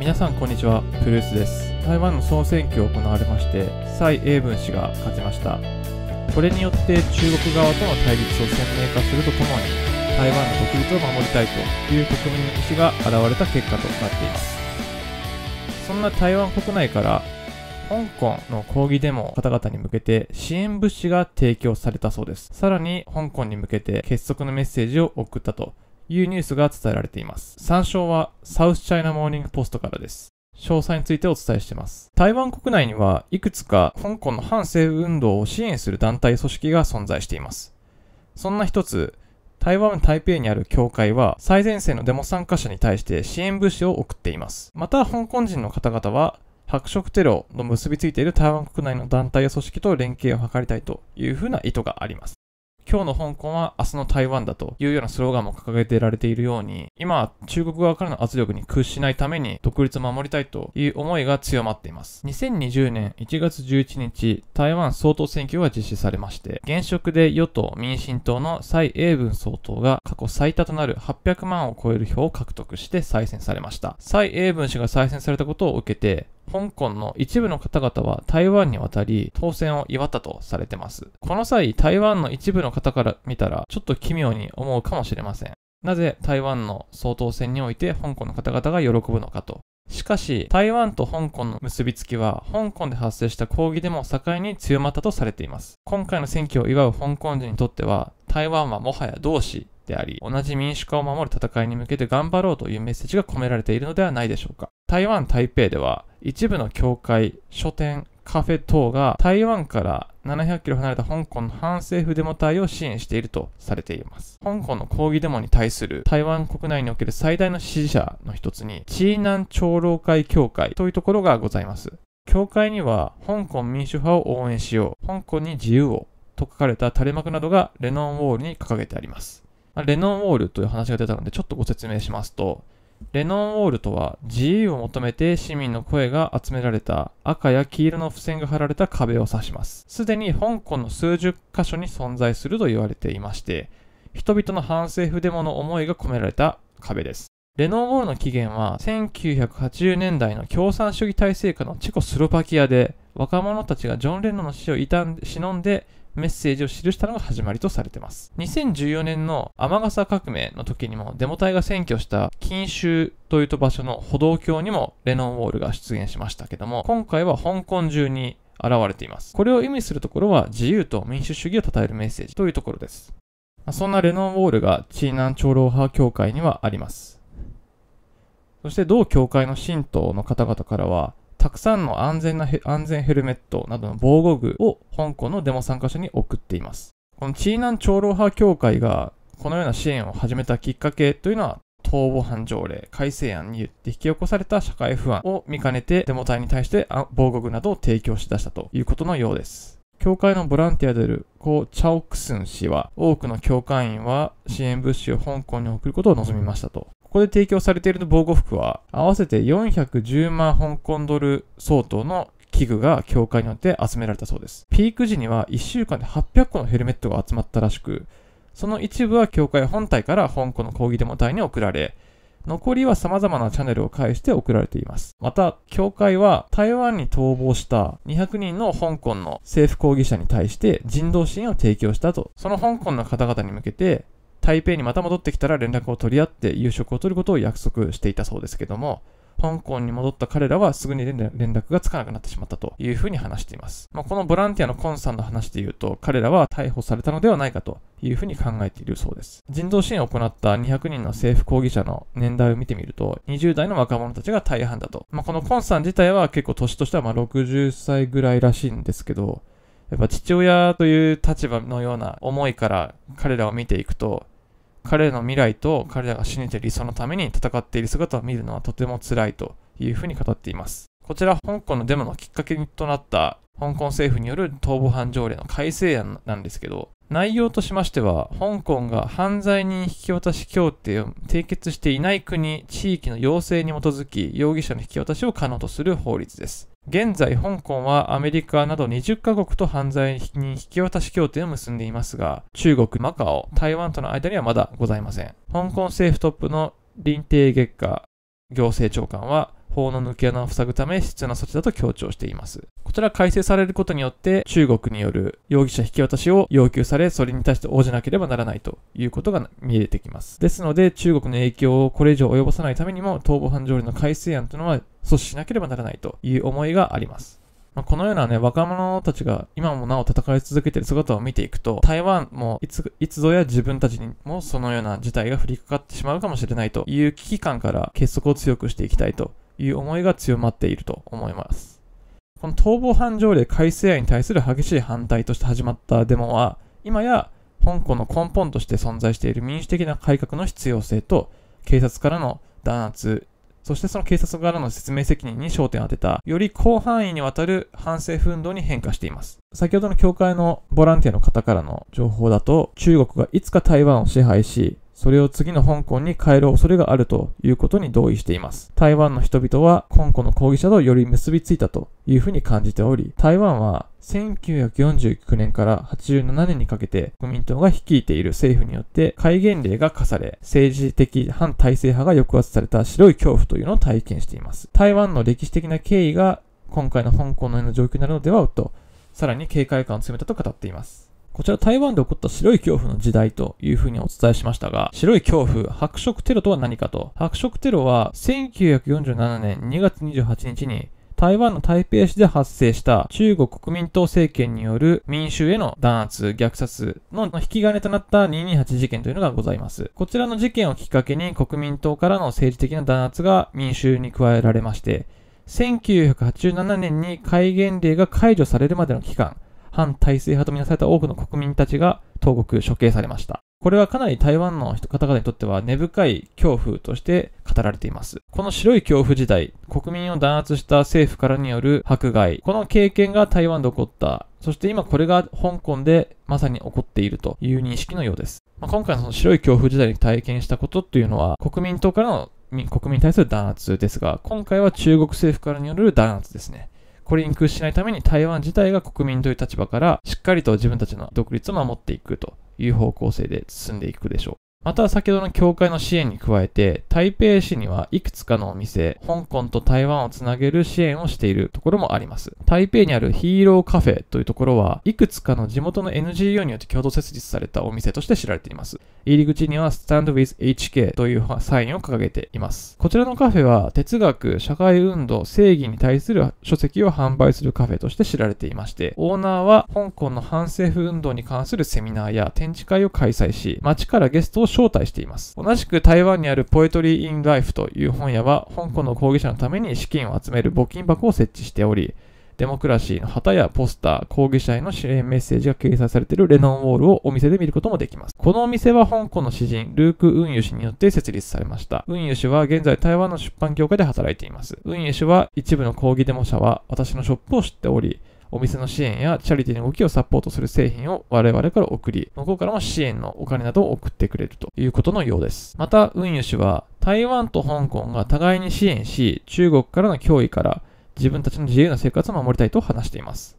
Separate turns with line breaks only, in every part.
皆さんこんにちはプルースです。台湾の総選挙が行われまして蔡英文氏が勝ちました。これによって中国側との対立を鮮明化するとともに台湾の独立を守りたいという国民の意思が現れた結果となっています。そんな台湾国内から香港の抗議デモ方々に向けて支援物資が提供されたそうです。さらに香港に向けて結束のメッセージを送ったと。いうニュースが伝えられています。参照はサウスチャイナモーニングポストからです。詳細についてお伝えしています。台湾国内にはいくつか香港の反政府運動を支援する団体組織が存在しています。そんな一つ、台湾台北にある教会は最前線のデモ参加者に対して支援物資を送っています。また香港人の方々は白色テロの結びついている台湾国内の団体や組織と連携を図りたいというふうな意図があります。今日の香港は明日の台湾だというようなスローガンも掲げてられているように、今、中国側からの圧力に屈しないために独立を守りたいという思いが強まっています。2020年1月11日、台湾総統選挙が実施されまして、現職で与党民進党の蔡英文総統が過去最多となる800万を超える票を獲得して再選されました。蔡英文氏が再選されたことを受けて、香港の一部の方々は台湾に渡り当選を祝ったとされてます。この際、台湾の一部の方から見たらちょっと奇妙に思うかもしれません。なぜ台湾の総統選において香港の方々が喜ぶのかと。しかし、台湾と香港の結びつきは、香港で発生した抗議デモを境に強まったとされています。今回の選挙を祝う香港人にとっては、台湾はもはや同志であり、同じ民主化を守る戦いに向けて頑張ろうというメッセージが込められているのではないでしょうか。台湾台北では、一部の教会、書店、カフェ等が台湾から700キロ離れた香港の反政府デモ隊を支援しているとされています。香港の抗議デモに対する台湾国内における最大の支持者の一つに、チー南長老会協会というところがございます。協会には、香港民主派を応援しよう、香港に自由をと書かれた垂れ幕などがレノンウォールに掲げてあります。レノンウォールという話が出たのでちょっとご説明しますと、レノンウォールとは自由を求めて市民の声が集められた赤や黄色の付箋が貼られた壁を指します。すでに香港の数十箇所に存在すると言われていまして、人々の反政府デモの思いが込められた壁です。レノンウォールの起源は1980年代の共産主義体制下のチェコスロバキアで若者たちがジョン・レノンの死を悼んで忍んでメッセージを記したのが始まりとされています。2014年の天笠革命の時にもデモ隊が占拠した錦州というと場所の歩道橋にもレノンウォールが出現しましたけども、今回は香港中に現れています。これを意味するところは自由と民主主義を称えるメッセージというところです。そんなレノンウォールがチーナン長老派協会にはあります。そして同教会の信徒の方々からは、たくさんの安全な安全ヘルメットなどの防護具を香港のデモ参加者に送っています。このチーナン長老派協会がこのような支援を始めたきっかけというのは、逃亡犯条例改正案によって引き起こされた社会不安を見かねてデモ隊に対して防護具などを提供し出したということのようです。教会のボランティアであるコ・チャオクスン氏は、多くの教会員は支援物資を香港に送ることを望みましたと。ここで提供されている防護服は、合わせて410万香港ドル相当の器具が教会によって集められたそうです。ピーク時には1週間で800個のヘルメットが集まったらしく、その一部は教会本体から香港の抗議デモ隊に送られ、残りは様々なチャンネルを介して送られています。また、教会は台湾に逃亡した200人の香港の政府抗議者に対して人道支援を提供したと、その香港の方々に向けて台北にまた戻ってきたら連絡を取り合って夕食を取ることを約束していたそうですけども、香港に戻った彼らはすぐに連絡がつかなくなってしまったというふうに話しています。まあ、このボランティアのコンさんの話で言うと、彼らは逮捕されたのではないかというふうに考えているそうです。人道支援を行った200人の政府抗議者の年代を見てみると、20代の若者たちが大半だと。まあ、このコンさん自体は結構年としてはま60歳ぐらいらしいんですけど、やっぱ父親という立場のような思いから彼らを見ていくと、彼らの未来と彼らが信じている理想のために戦っている姿を見るのはとても辛いというふうに語っています。こちら、香港のデモのきっかけとなった香港政府による逃亡犯条例の改正案なんですけど、内容としましては、香港が犯罪人引き渡し協定を締結していない国、地域の要請に基づき、容疑者の引き渡しを可能とする法律です。現在、香港はアメリカなど20カ国と犯罪人引き渡し協定を結んでいますが、中国、マカオ、台湾との間にはまだございません。香港政府トップの林定月下行政長官は、法の抜け穴を塞ぐため必要な措置だと強調しています。こちら改正されることによって中国による容疑者引き渡しを要求され、それに対して応じなければならないということが見えてきます。ですので中国の影響をこれ以上及ぼさないためにも逃亡犯条例の改正案というのは阻止しなければならないという思いがあります。まあ、このようなね、若者たちが今もなお戦い続けている姿を見ていくと、台湾もいつ、いつぞや自分たちにもそのような事態が降りかかってしまうかもしれないという危機感から結束を強くしていきたいという思いが強まっていると思います。この逃亡犯条例改正案に対する激しい反対として始まったデモは、今や香港の根本として存在している民主的な改革の必要性と、警察からの弾圧、そしてその警察側の説明責任に焦点を当てた、より広範囲にわたる反政府運動に変化しています。先ほどの教会のボランティアの方からの情報だと、中国がいつか台湾を支配し、それを次の香港に変える恐れがあるということに同意しています。台湾の人々は香港の抗議者とより結びついたというふうに感じており、台湾は1949年から87年にかけて国民党が率いている政府によって戒厳令が課され、政治的反体制派が抑圧された白い恐怖というのを体験しています。台湾の歴史的な経緯が今回の香港のような状況になるのではと、さらに警戒感を強めたと語っています。こちら台湾で起こった白い恐怖の時代というふうにお伝えしましたが、白い恐怖、白色テロとは何かと。白色テロは1947年2月28日に台湾の台北市で発生した中国国民党政権による民衆への弾圧、虐殺の引き金となった228事件というのがございます。こちらの事件をきっかけに国民党からの政治的な弾圧が民衆に加えられまして、1987年に戒厳令が解除されるまでの期間、反体制派とみなされた多くの国民たちが投獄、処刑されました。これはかなり台湾の方々にとっては根深い恐怖として語られています。この白い恐怖時代、国民を弾圧した政府からによる迫害、この経験が台湾で起こった、そして今これが香港でまさに起こっているという認識のようです。まあ、今回のその白い恐怖時代に体験したことというのは、国民党からの国民に対する弾圧ですが、今回は中国政府からによる弾圧ですね。これに屈しないために台湾自体が国民という立場からしっかりと自分たちの独立を守っていくという方向性で進んでいくでしょう。また先ほどの教会の支援に加えて、台北市にはいくつかのお店、香港と台湾をつなげる支援をしているところもあります。台北にあるヒーローカフェというところは、いくつかの地元の NGO によって共同設立されたお店として知られています。入り口には Stand with HK というサインを掲げています。こちらのカフェは哲学、社会運動、正義に対する書籍を販売するカフェとして知られていまして、オーナーは香港の反政府運動に関するセミナーや展示会を開催し、街からゲストを招待しています。同じく台湾にあるポエトリー・イン・ライフという本屋は、香港の抗議者のために資金を集める募金箱を設置しており、デモクラシーの旗やポスター、抗議者への支援メッセージが掲載されているレノンウォールをお店で見ることもできます。このお店は香港の詩人、ルーク・ウンユ氏によって設立されました。ウンユ氏は現在台湾の出版業界で働いています。ウンユ氏は一部の抗議デモ者は私のショップを知っており、お店の支援やチャリティの動きをサポートする製品を我々から送り、向こうからも支援のお金などを送ってくれるということのようです。また、運輸氏は、台湾と香港が互いに支援し、中国からの脅威から自分たちの自由な生活を守りたいと話しています。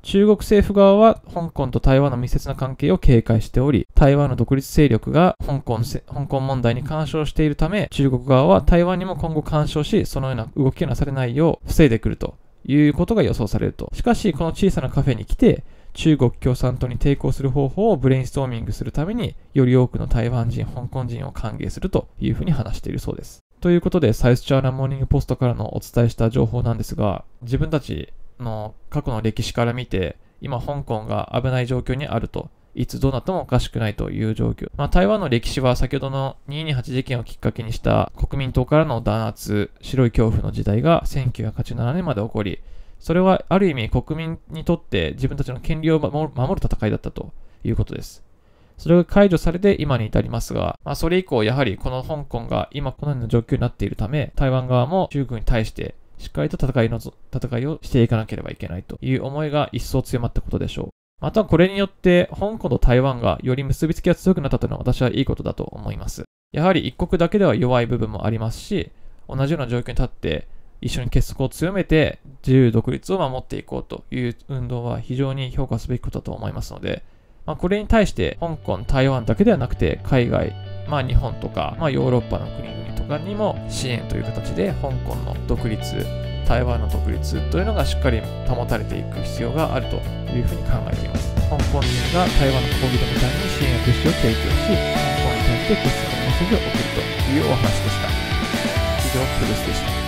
中国政府側は香港と台湾の密接な関係を警戒しており、台湾の独立勢力が香港香港問題に干渉しているため、中国側は台湾にも今後干渉し、そのような動きがなされないよう防いでくるということが予想されると。しかし、この小さなカフェに来て、中国共産党に抵抗する方法をブレインストーミングするために、より多くの台湾人、香港人を歓迎するというふうに話しているそうです。ということで、サイスチャーラモーニングポストからのお伝えした情報なんですが、自分たちの過去の歴史から見て、今香港が危ない状況にあるといつどうなってもおかしくないという状況。まあ、台湾の歴史は先ほどの228事件をきっかけにした国民党からの弾圧、白い恐怖の時代が1987年まで起こり、それはある意味国民にとって自分たちの権利を守る戦いだったということです。それが解除されて今に至りますが、まあ、それ以降やはりこの香港が今このような状況になっているため、台湾側も中国に対してしっかりと戦いの戦いをしていかなければいけないという思いが一層強まったことでしょう。またこれによって香港と台湾がより結びつきが強くなったというのは私はいいことだと思います。やはり一国だけでは弱い部分もありますし、同じような状況に立って一緒に結束を強めて自由独立を守っていこうという運動は非常に評価すべきことだと思いますので、まあ、これに対して香港、台湾だけではなくて海外、まあ日本とか、まあヨーロッパの国々とかにも支援という形で香港の独立台湾の独立というのがしっかり保たれていく必要があるというふうに考えています。香港人が台湾の抗議のために支援や物資を提供し香港に対して結束のメッセージを送るというお話でした。以上プルスでした。